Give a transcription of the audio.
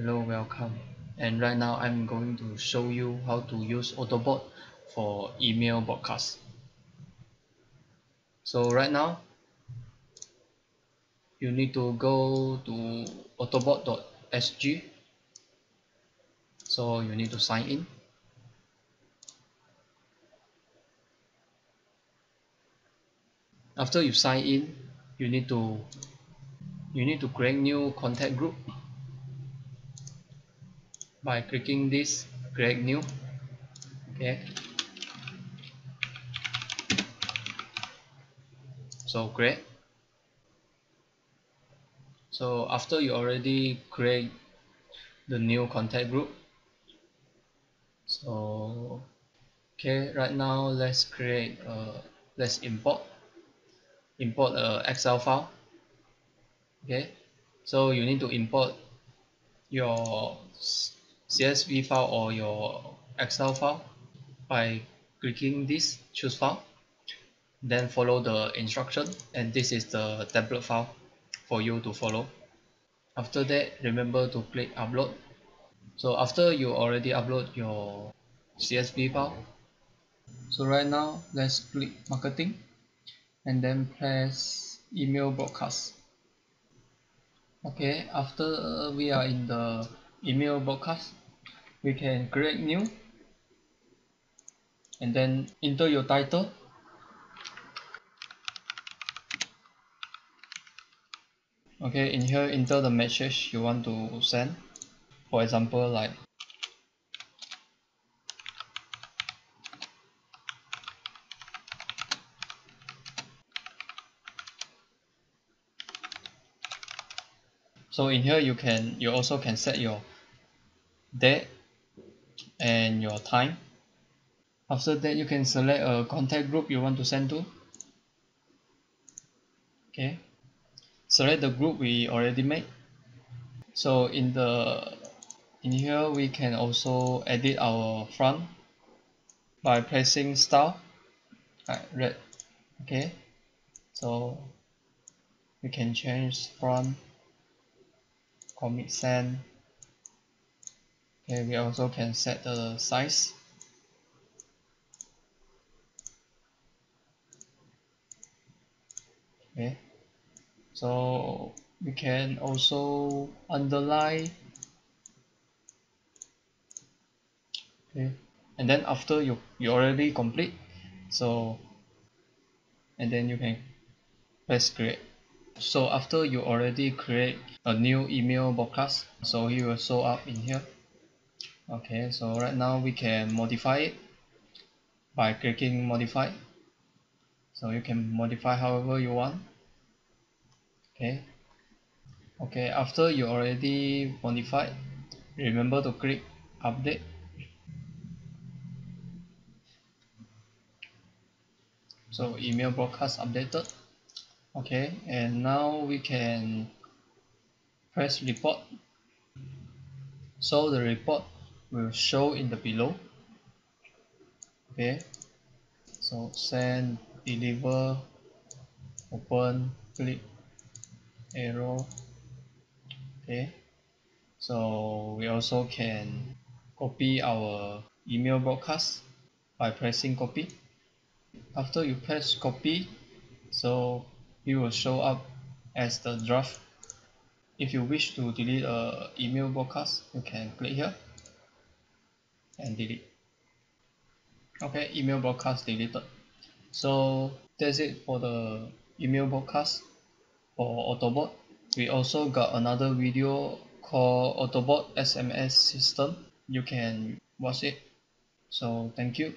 hello welcome. And right now I'm going to show you how to use Autobot for email broadcast. So right now you need to go to autobot.sg so you need to sign in. After you sign in you need to you need to create new contact group by clicking this create new. Okay. So create. So after you already create the new contact group. So okay right now let's create uh, let's import. Import a excel file. Okay. So you need to import your CSV file or your Excel file by clicking this choose file then follow the instruction and this is the template file for you to follow. After that remember to click upload. So after you already upload your CSV file so right now let's click marketing and then press email broadcast. Okay after we are in the email broadcast we can create new. And then enter your title. Okay in here enter the message you want to send. For example like so in here you can you also can set your date and your time. After that you can select a contact group you want to send to. Okay. Select the group we already made. So in the in here we can also edit our front by pressing style right, red. Okay. So we can change front Comic Sans okay we also can set the size. Okay. So we can also underline okay. And then after you you already complete so and then you can press create. So after you already create a new email broadcast so it will show up in here okay so right now we can modify it by clicking modify. So you can modify however you want. Okay. Okay after you already modified remember to click update. So email broadcast updated. Okay and now we can press report. So the report will show in the below. Okay. So send deliver open click arrow. Okay. So we also can copy our email broadcast by pressing copy. After you press copy so it will show up as the draft. If you wish to delete a email broadcast you can click here and delete. Okay email broadcast deleted. So that's it for the email broadcast for Autobot. We also got another video called Autobot SMS system. You can watch it. So thank you